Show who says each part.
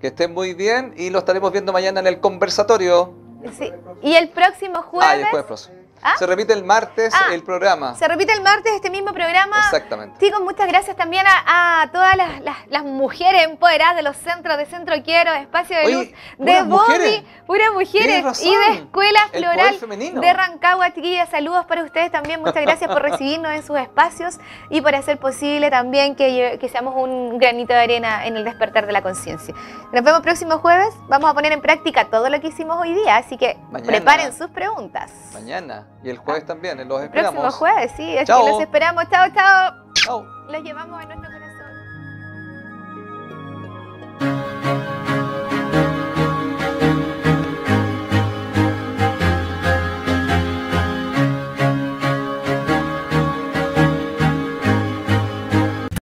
Speaker 1: Que estén muy bien y lo estaremos viendo mañana en el conversatorio.
Speaker 2: Sí. Y el próximo jueves.
Speaker 1: Ah, y el jueves.
Speaker 2: ¿Ah?
Speaker 1: Se repite el martes
Speaker 2: Ah,
Speaker 1: el programa.
Speaker 2: Se repite el martes este mismo programa.
Speaker 1: Exactamente.
Speaker 2: Chicos, muchas gracias también a, a todas las, las- las mujeres empoderadas de los centros de Centro Quiero, de Espacio de
Speaker 1: Oye,
Speaker 2: Luz, de Bobby, puras mujeres y de Escuela
Speaker 1: El
Speaker 2: Floral de Rancagua, chiquillas. Saludos para ustedes también. Muchas gracias por recibirnos en sus espacios y por hacer posible también que, seamos un granito de arena en el despertar de la conciencia. Nos vemos próximo jueves. Vamos a poner en práctica todo lo que hicimos hoy día, así que
Speaker 1: Mañana.
Speaker 2: preparen sus preguntas.
Speaker 1: Mañana y el jueves también. Los
Speaker 2: Próximo
Speaker 1: esperamos.
Speaker 2: jueves, sí, es
Speaker 1: Chao.
Speaker 2: que los esperamos. Chao, chao.
Speaker 1: Chao.
Speaker 2: Los llevamos en nuestro